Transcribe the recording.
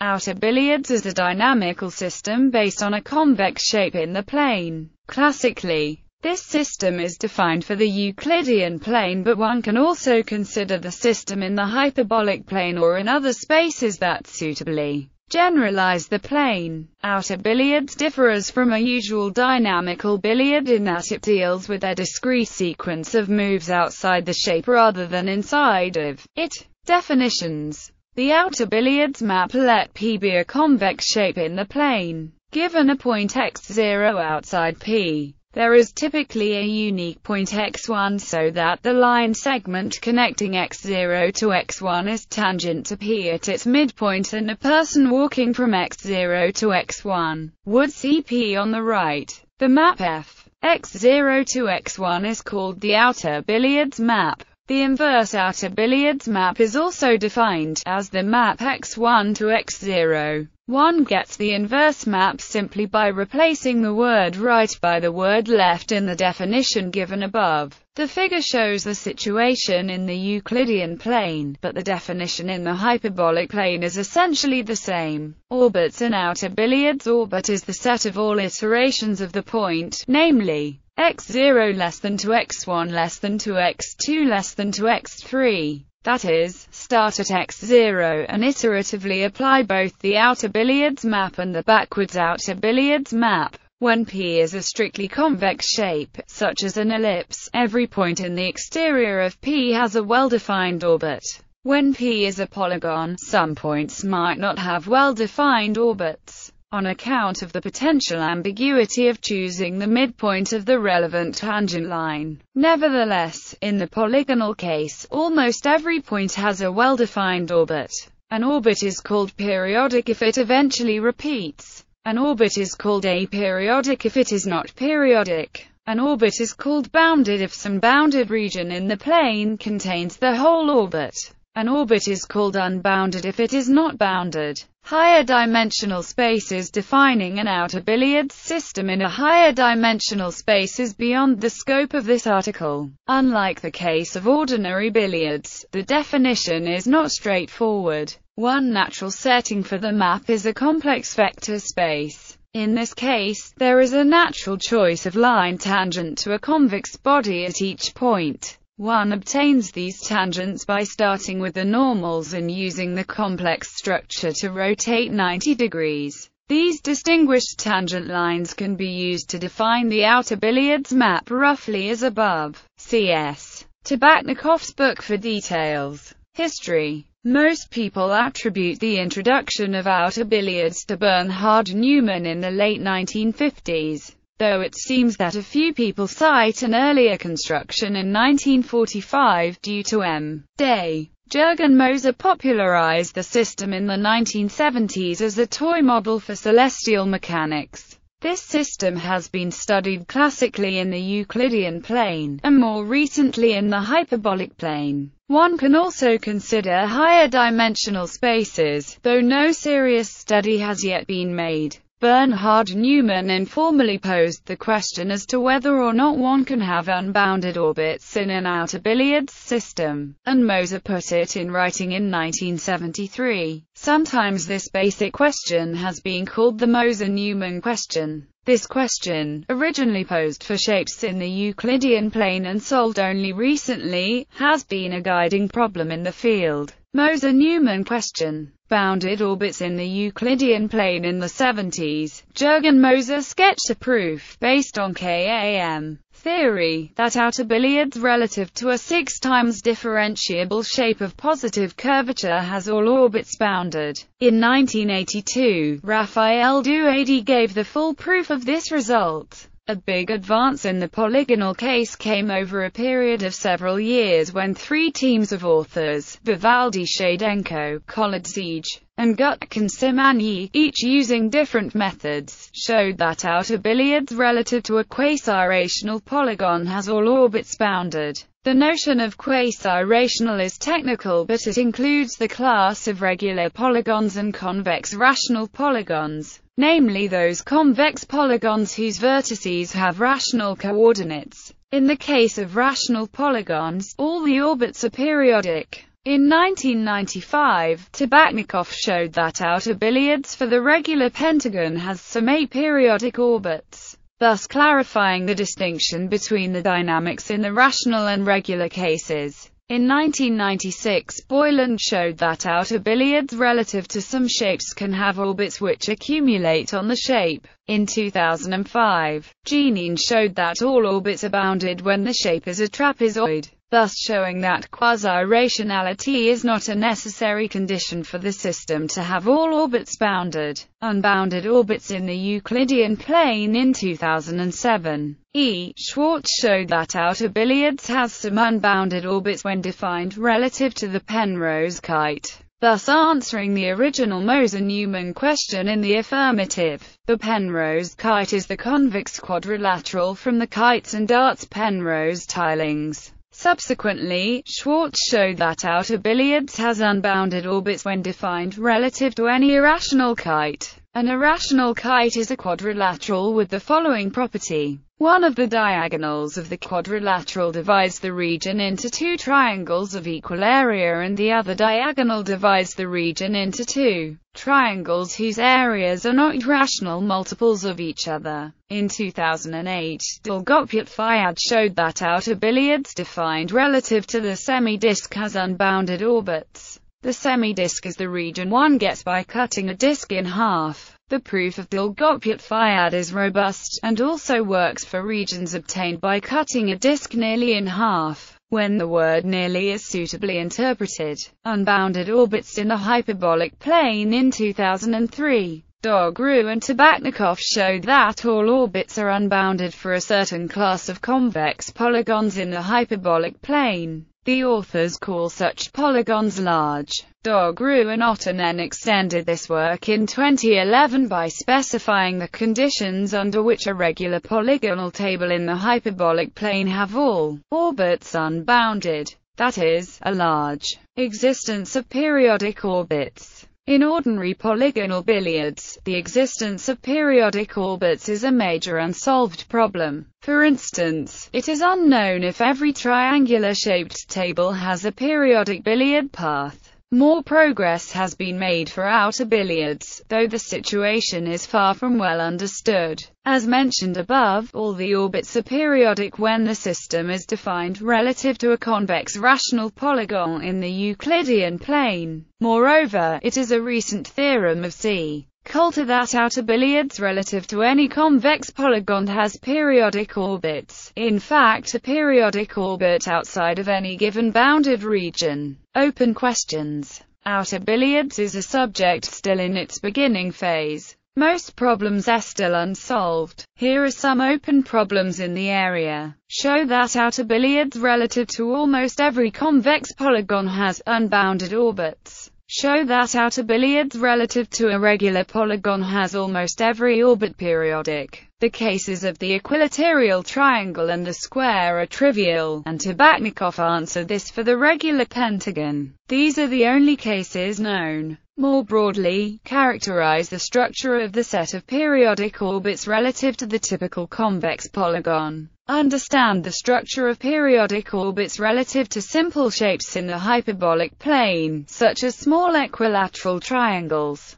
Outer billiards is a dynamical system based on a convex shape in the plane. Classically, this system is defined for the Euclidean plane but one can also consider the system in the hyperbolic plane or in other spaces that suitably generalize the plane. Outer billiards differs from a usual dynamical billiard in that it deals with a discrete sequence of moves outside the shape rather than inside of it. Definitions the outer billiards map let P be a convex shape in the plane. Given a point x0 outside P, there is typically a unique point x1 so that the line segment connecting x0 to x1 is tangent to P at its midpoint and a person walking from x0 to x1 would see P on the right. The map f x0 to x1 is called the outer billiards map. The inverse outer billiards map is also defined as the map x1 to x0. One gets the inverse map simply by replacing the word right by the word left in the definition given above. The figure shows the situation in the Euclidean plane, but the definition in the hyperbolic plane is essentially the same. Orbits An outer billiards orbit is the set of all iterations of the point, namely, x0 less than to x1 less than to x2 less than to x3. That is, start at x0 and iteratively apply both the outer billiards map and the backwards outer billiards map. When P is a strictly convex shape, such as an ellipse, every point in the exterior of P has a well-defined orbit. When P is a polygon, some points might not have well-defined orbits on account of the potential ambiguity of choosing the midpoint of the relevant tangent line. Nevertheless, in the polygonal case, almost every point has a well-defined orbit. An orbit is called periodic if it eventually repeats. An orbit is called aperiodic if it is not periodic. An orbit is called bounded if some bounded region in the plane contains the whole orbit. An orbit is called unbounded if it is not bounded. Higher dimensional spaces defining an outer billiards system in a higher dimensional space is beyond the scope of this article. Unlike the case of ordinary billiards, the definition is not straightforward. One natural setting for the map is a complex vector space. In this case, there is a natural choice of line tangent to a convex body at each point. One obtains these tangents by starting with the normals and using the complex structure to rotate 90 degrees. These distinguished tangent lines can be used to define the outer billiards map roughly as above. C.S. Tabachnikov's book for details. History most people attribute the introduction of outer billiards to Bernhard Neumann in the late 1950s though it seems that a few people cite an earlier construction in 1945 due to M. Day. Jürgen Moser popularized the system in the 1970s as a toy model for celestial mechanics. This system has been studied classically in the Euclidean plane, and more recently in the hyperbolic plane. One can also consider higher dimensional spaces, though no serious study has yet been made. Bernhard Neumann informally posed the question as to whether or not one can have unbounded orbits in an outer billiards system, and Moser put it in writing in 1973. Sometimes this basic question has been called the Moser-Neumann question. This question, originally posed for shapes in the Euclidean plane and solved only recently, has been a guiding problem in the field. Moser-Neumann question bounded orbits in the Euclidean plane in the 70s, Jürgen Moser sketched a proof, based on KAM theory, that outer billiards relative to a 6 times differentiable shape of positive curvature has all orbits bounded. In 1982, Raphael Douady gave the full proof of this result. A big advance in the polygonal case came over a period of several years when three teams of authors, Vivaldi Shaidenko, Kolodziej, and Gutkin Simanyi, each using different methods, showed that outer billiards relative to a quasi-rational polygon has all orbits bounded. The notion of quasi-rational is technical but it includes the class of regular polygons and convex rational polygons namely those convex polygons whose vertices have rational coordinates. In the case of rational polygons, all the orbits are periodic. In 1995, Tabachnikov showed that outer billiards for the regular pentagon has some aperiodic orbits, thus clarifying the distinction between the dynamics in the rational and regular cases. In 1996 Boyland showed that outer billiards relative to some shapes can have orbits which accumulate on the shape. In 2005, Genin showed that all orbits are bounded when the shape is a trapezoid thus showing that quasi-rationality is not a necessary condition for the system to have all orbits bounded. Unbounded orbits in the Euclidean plane in 2007. E. Schwartz showed that outer billiards has some unbounded orbits when defined relative to the Penrose kite thus answering the original Moser-Neumann question in the affirmative. The Penrose kite is the convex quadrilateral from the kites and darts Penrose tilings. Subsequently, Schwartz showed that outer billiards has unbounded orbits when defined relative to any irrational kite. An irrational kite is a quadrilateral with the following property. One of the diagonals of the quadrilateral divides the region into two triangles of equal area and the other diagonal divides the region into two triangles whose areas are not rational multiples of each other. In 2008, Dolgopyat-Fayad showed that outer billiards defined relative to the semi-disk has unbounded orbits. The semi-disk is the region one gets by cutting a disk in half. The proof of Dolgopyat-Fayad is robust, and also works for regions obtained by cutting a disk nearly in half. When the word nearly is suitably interpreted, unbounded orbits in the hyperbolic plane in 2003. Dogru and Tabachnikov showed that all orbits are unbounded for a certain class of convex polygons in the hyperbolic plane. The authors call such polygons large. Dogru and Otten then extended this work in 2011 by specifying the conditions under which a regular polygonal table in the hyperbolic plane have all orbits unbounded, that is, a large existence of periodic orbits. In ordinary polygonal billiards, the existence of periodic orbits is a major unsolved problem. For instance, it is unknown if every triangular-shaped table has a periodic billiard path. More progress has been made for outer billiards, though the situation is far from well understood. As mentioned above, all the orbits are periodic when the system is defined relative to a convex rational polygon in the Euclidean plane. Moreover, it is a recent theorem of C. Culter that outer billiards relative to any convex polygon has periodic orbits, in fact a periodic orbit outside of any given bounded region. Open questions. Outer billiards is a subject still in its beginning phase. Most problems are still unsolved. Here are some open problems in the area. Show that outer billiards relative to almost every convex polygon has unbounded orbits. Show that outer billiards relative to a regular polygon has almost every orbit periodic. The cases of the equilateral triangle and the square are trivial, and Tabachnikov answered this for the regular pentagon. These are the only cases known. More broadly, characterize the structure of the set of periodic orbits relative to the typical convex polygon. Understand the structure of periodic orbits relative to simple shapes in the hyperbolic plane, such as small equilateral triangles.